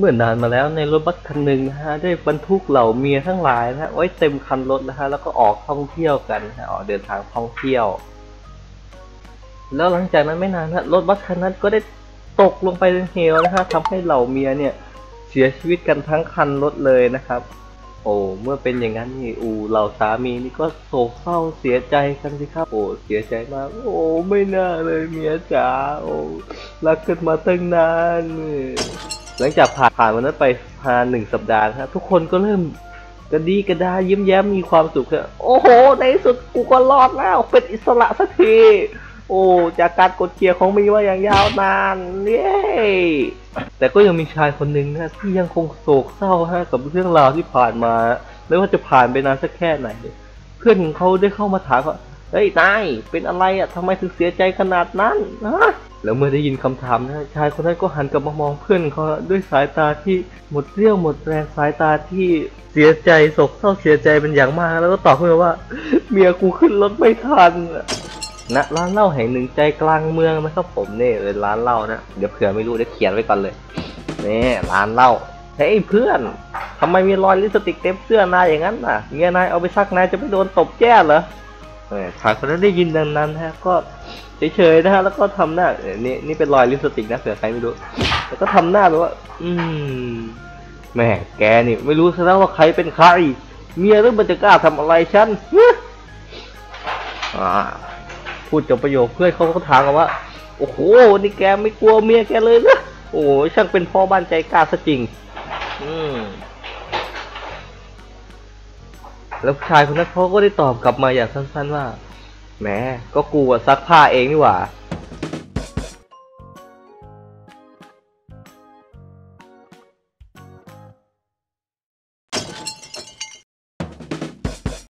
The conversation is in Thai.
เมื่อนานมาแล้วในรถบัสคันหนึ่งนะฮะได้บรรทุกเหล่าเมียทั้งหลายนะฮะไว้เต็มคันรถนะฮะแล้วก็ออกท่องเที่ยวกันนะออกเดินทางท่องเที่ยว แล้วหลังจากนั้นไม่นานนะรถบัสคันนั้นก็ได้ตกลงไปในเหวนะฮะทำให้เหล่าเมียเนี่ยเสียชีวิตกันทั้งคันรถเลยนะครับ โอ้เมื่อเป็นอย่างนั้นนี่อูเหล่าสามีนี่ก็โศกเศร้าเสียใจกันสิครับโอ้เสียใจมากโอ้ไม่น่าเลยเมียจ๋าโอ้รักกันมาตั้งนาน หลังจากผ่านผ่านวันนั้นไปพานหนึ่งสัปดาห์นะฮะทุกคนก็เริ่มกระดีกระดายิ้มแย้มมีความสุขครับโอ้โห ในที่สุดกูก็รอดแล้ว เป็นอิสระสักที โอ้ จากการกดเกียร์ของมีมาอย่างยาวนานเย้แต่ก็ยังมีชายคนหนึ่งนะที่ยังคงโศกเศร้าฮะกับเรื่องราวที่ผ่านมาไม่ว่าจะผ่านไปนานสักแค่ไหน เพื่อนของเขาได้เข้ามาถามว่าเฮ้ยนายเป็นอะไรอะทำไมถึงเสียใจขนาดนั้นนะ แล้วเมื่อได้ยินคำถามนะชายคนนั้นก็หันกลับมามองเพื่อนเขาด้วยสายตาที่หมดเรี่ยวหมดแรงสายตาที่เสียใจโศกเศร้าเสียใจเป็นอย่างมาก แล้วก็ตอบขึ้นมาว่า เมียกูขึ้นรถไม่ทันณร้านเหล้าแห่งหนึ่งใจกลางเมืองนะครับผมเนี่ยเป็นร้านเหล้านะเดี๋ยวเผื่อไม่รู้เดี๋ยวเขียนไว้ก่อนเลยนี่ร้านเหล้าเฮ้ยเพื่อนทำไมมีรอยลิปสติกเต็มเสื้อนายอย่างนั้นน่ะเมียนายเอาไปซักนายจะไม่โดนตบแจ้เหรอ ชายคนนั้นได้ยินดังนั้นฮะ ก็เฉยๆนะฮะแล้วก็ทำหน้าเอ่อนี่นี่เป็นรอยลิปสติกนะเผื่อใครไม่รู้ แล้วก็ทำหน้าแบบว่า อืมแหม่แกนี่ ไม่รู้ซะแล้วว่าใครเป็นใครเมียหรือมันจะกล้าทำอะไรฉันพูดจบประโยคเพื่อนเขาก็ถามกันว่า โอ้โหนี่แกไม่กลัวเมียแกเลยนะโอ้โหช่างเป็นพ่อบ้านใจกล้าซะจริง อืม แล้วชายคนนั้นเขาก็ได้ตอบกลับมาอย่างสั้นๆว่าแหมก็กูอะซักผ้าเองนี่หว่า